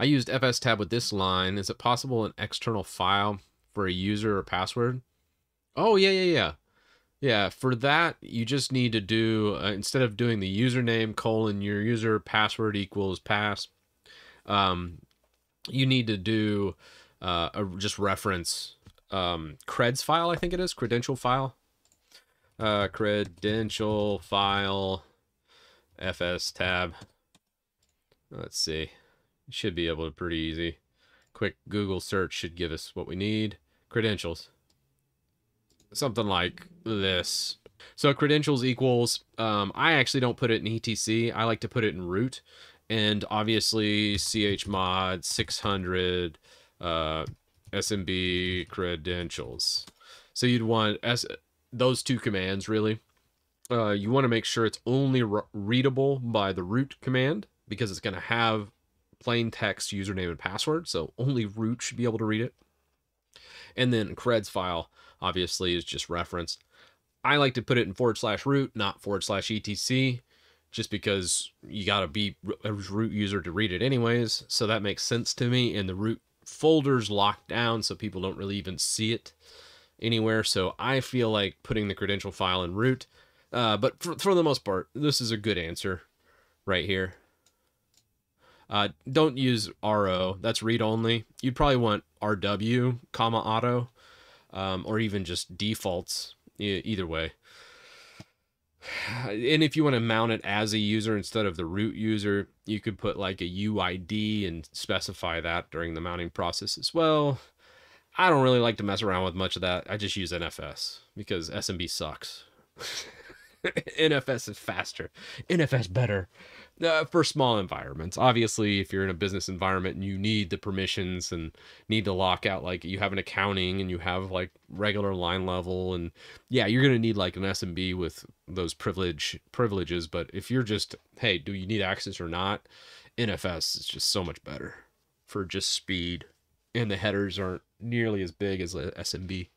I used fstab with this line. Is it possible an external file for a user or password? Oh, yeah, yeah, yeah. Yeah, for that, you just need to do, uh, instead of doing the username colon your user password equals pass, um, you need to do uh, a, just reference um, creds file, I think it is, credential file. Uh, credential file, fs tab. Let's see. Should be able to pretty easy. Quick Google search should give us what we need. Credentials. Something like this. So credentials equals, um, I actually don't put it in ETC. I like to put it in root. And obviously chmod 600 uh, SMB credentials. So you'd want as those two commands really. Uh, you want to make sure it's only re readable by the root command because it's going to have plain text username and password. So only root should be able to read it. And then creds file obviously is just referenced. I like to put it in forward slash root, not forward slash etc, just because you got to be a root user to read it anyways. So that makes sense to me. And the root folder's locked down so people don't really even see it anywhere. So I feel like putting the credential file in root. Uh, but for, for the most part, this is a good answer right here. Uh, don't use RO. That's read only. You'd probably want RW, comma auto, um, or even just defaults. either way. And if you want to mount it as a user instead of the root user, you could put like a UID and specify that during the mounting process as well. I don't really like to mess around with much of that. I just use NFS because SMB sucks. NFS is faster. NFS better uh, for small environments. Obviously, if you're in a business environment and you need the permissions and need to lock out, like you have an accounting and you have like regular line level, and yeah, you're gonna need like an SMB with those privilege privileges. But if you're just, hey, do you need access or not? NFS is just so much better for just speed, and the headers aren't nearly as big as SMB.